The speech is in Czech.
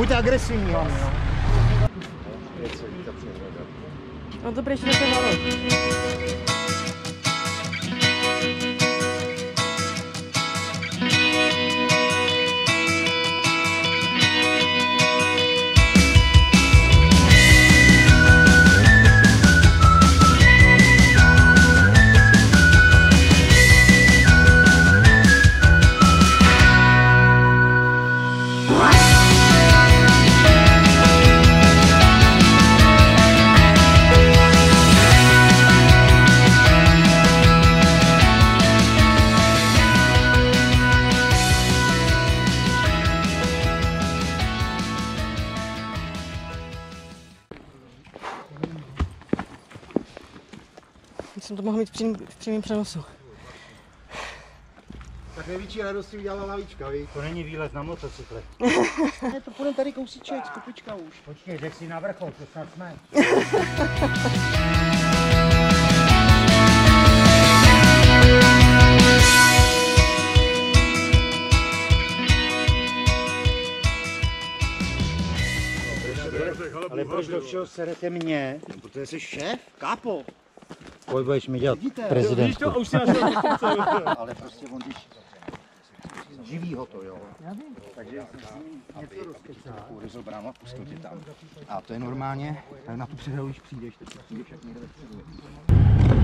Nebuďte agresivní hlavně, no. No dobré, že to hlavou. Jsem to mohl mít v přím- v přímém přenosu. Tak největší radost si udělala lavička, víš? To není výlet na motocykle. Ne, to půjdeme tady kousíček, skupička už. Počkej, jdeš si na vrchol, to snad jsme. Ale proč do všeho serete mě? Protože jsi šéf, kápo. Kolik budeš mi dělat Vidíte? prezidentku? Ale prostě on když živí ho to, jo. Takže něco rozkecá. Takovou rozobrám a pustil tě tam. A to je normálně, na tu předahu, když přijdeš, tak přijdeš jak někde ve středu.